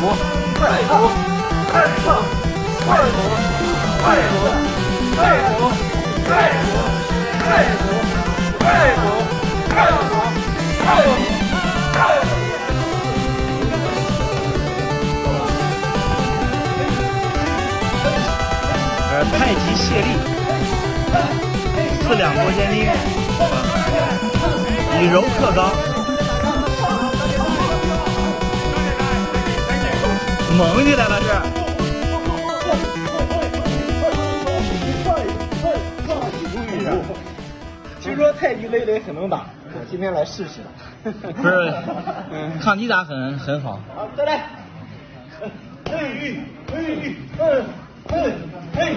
快走，快上，快走，快走，快走，快走，快走，快走，快走，快走，快走。呃，太极卸力，四两拨尖钉，以柔克刚，猛起来了这。听说太极擂擂很能打，我今天来试试。不是，看你打很很好。好，再来。嘿，嘿，嘿，嘿，嘿，